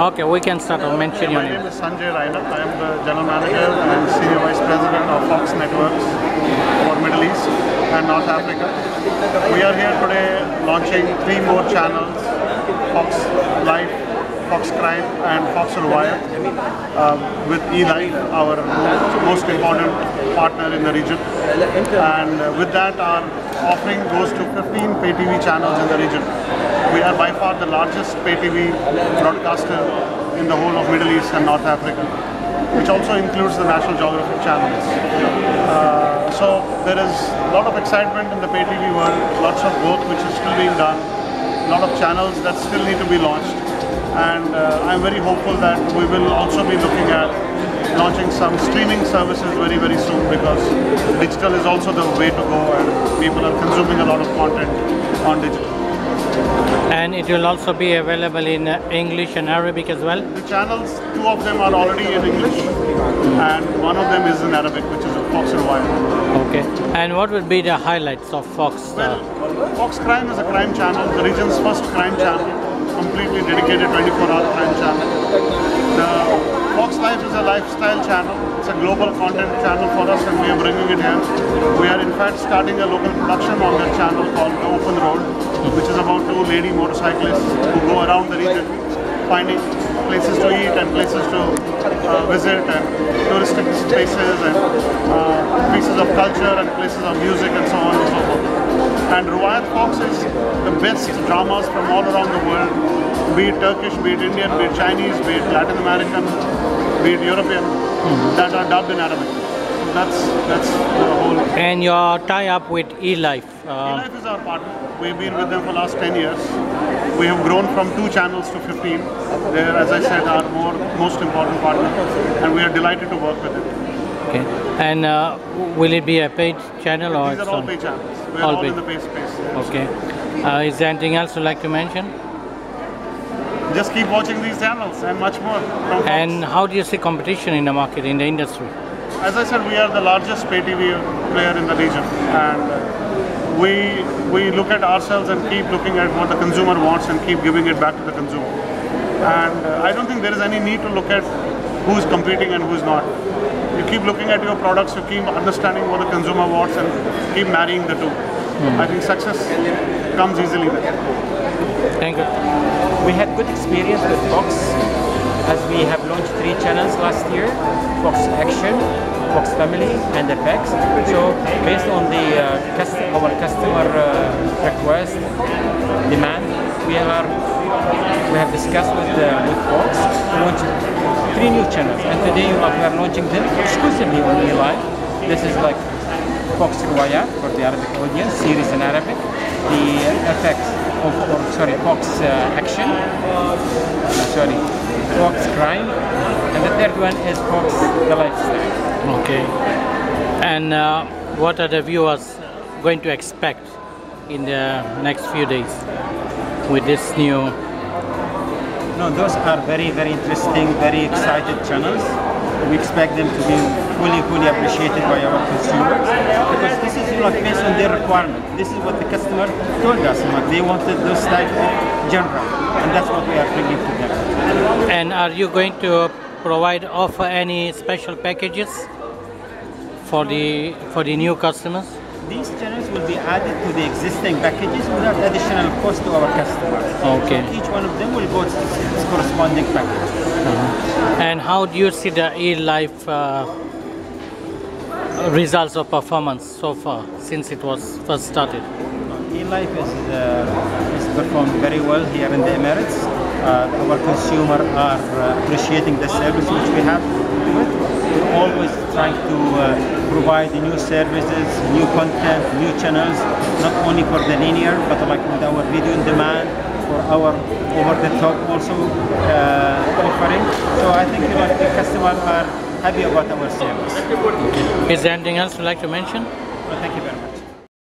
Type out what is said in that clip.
Okay, we can start to mention your My name. name is Sanjay Raina. I am the General Manager and Senior Vice President of Fox Networks for Middle East and North Africa. We are here today launching three more channels, Fox Life, Fox Crime and Fox Ruwaya uh, with eLife, our most important partner in the region. And uh, with that our offering goes to 15 pay TV channels in the region. We are by far the largest pay TV broadcaster in the whole of Middle East and North Africa, which also includes the National Geographic channels. Uh, so there is a lot of excitement in the pay TV world, lots of growth which is still being done, a lot of channels that still need to be launched. And uh, I'm very hopeful that we will also be looking at launching some streaming services very, very soon because digital is also the way to go and people are consuming a lot of content on digital. And it will also be available in uh, English and Arabic as well. The channels, two of them are already in English and one of them is in Arabic, which is Fox Rewayat. Okay. And what would be the highlights of Fox? Well, Uh, Fox Crime is a crime channel, the region's first crime channel, completely dedicated 24-hour crime channel. The Fox Life is a lifestyle channel. It's a global content channel for us and we are bringing it here. We are in fact starting a local production on that channel called The Open Road, which is about two lady motorcyclists who go around the region finding places to eat and places to uh, visit and touristic spaces and uh, pieces of culture and places of music and so on and so forth. And Rewayat Fox is the best dramas from all around the world, be it Turkish, be it Indian, be it Chinese, be it Latin American, be it European, that are dubbed in Arabic. So that's that's the whole. and your tie-up with eLife. Uh, Life is our partner. We've been with them for the last 10 years. We have grown from two channels to 15. They're, as I said, our more, most important partner, and we are delighted to work with them. okay. And uh, will it be a paid channel or These are all pay channels. We're all all, in the pay space. Okay. Uh, is there anything else you'd like to mention? Just keep watching these channels and much more. And how do you see competition in the market, in the industry? as I said, we are the largest pay TV player in the region, and uh, we we look at ourselves and keep looking at what the consumer wants and keep giving it back to the consumer. And uh, I don't think there is any need to look at who's competing and who's not. You keep looking at your products, you keep understanding what the consumer wants, and keep marrying the two. I think success comes easily there. Thank you. We had good experience with Fox as we have launched three channels last year, Fox Action, Fox Family and FX. So based on the uh, cust- our customer uh, request, demand, we are we have discussed with, uh, with Fox to launch three new channels and today we are launching them exclusively on eLife. This is like Fox Ruwaya for the Arabic audience, series in Arabic, the FX, of, or sorry, Fox uh, Action, sorry, Fox Crime, and the third one is Fox The Lifestyle. Okay. And uh, what are the viewers going to expect in the next few days with this new? No, those are very, very interesting, very excited channels. We expect them to be fully, fully appreciated by our consumers because this is you know, based on their requirement. This is what the customer told us. They wanted those type of genre, and that's what we are bringing to them. And are you going to provide offer any special packages for the for the new customers? These channels will be added to the existing packages without additional cost to our customers. Okay. So each one of them will go to its corresponding package. And how do you see the e-life uh, results of performance so far since it was first started? eLife is, uh, is performed very well here in the Emirates. Uh, our consumers are uh, appreciating the service which we have. We're always trying to uh, provide new services, new content, new channels, not only for the linear, but like with our video on demand, for our over-the-top also uh, offering. So I think the customers are happy about our service. Is there anything else you'd like to mention? Well, thank you very much.